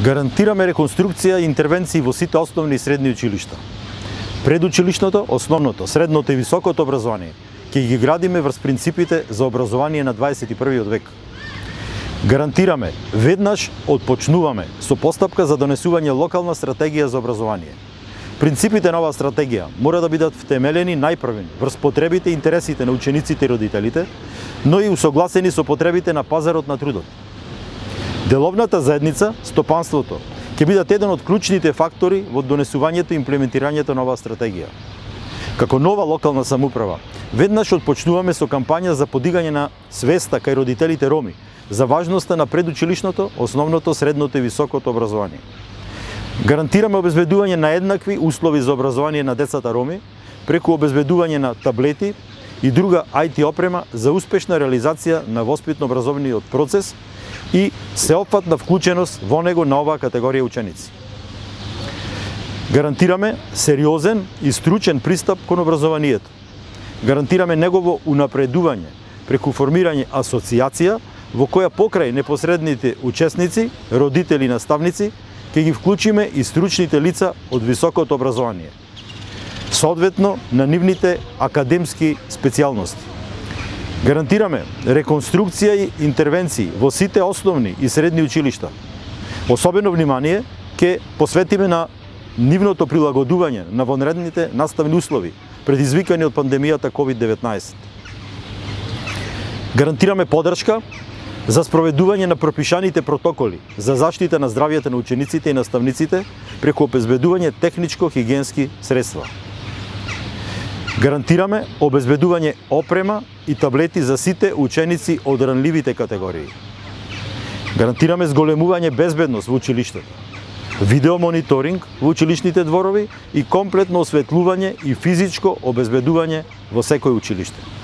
Гарантираме реконструкција и интервенции во сите основни и средни училишта. Предучилишното, основното, средното и високото образование ќе ги градиме врз принципите за образование на 21. век. Гарантираме, веднаш отпочнуваме со постапка за донесување локална стратегија за образование. Принципите на оваа стратегија мора да бидат втемелени најпрвен врз потребите и интересите на учениците и родителите, но и усогласени со потребите на пазарот на трудот. Деловната заедница, стопанството, ќе бидат еден од клучните фактори во донесувањето и имплементирањето на оваа стратегија. Како нова локална самуправа, веднаш отпочнуваме со кампања за подигање на свеста кај родителите роми за важноста на предучилишното, основното, средното и високото образование. Гарантираме обезбедување на еднакви услови за образование на децата роми преку обезбедување на таблети и друга IT опрема за успешна реализација на воспитно-образовниот процес и сеопфатна вклученост во него на оваа категорија ученици. Гарантираме сериозен и стручен пристап кон образованието. Гарантираме негово унапредување преку формирање асоциација во која покрај непосредните учесници, родители и наставници, ќе ги вклучиме и стручните лица од високото образование, соодветно на нивните академски специјалности. Гарантираме реконструкција и интервенции во сите основни и средни училишта. Особено внимание ќе посветиме на нивното прилагодување на вонредните наставни услови, предизвикани од пандемијата COVID-19. Гарантираме подршка за спроведување на пропишаните протоколи за заштита на здравјето на учениците и наставниците преку обезбедување техничко-хигиенски средства. Гарантираме обезбедување опрема и таблети за сите ученици од ранливите категории. Гарантираме зголемување безбедност во училиштето, видеомониторинг во училишните дворови и комплетно осветлување и физичко обезбедување во секој училиште.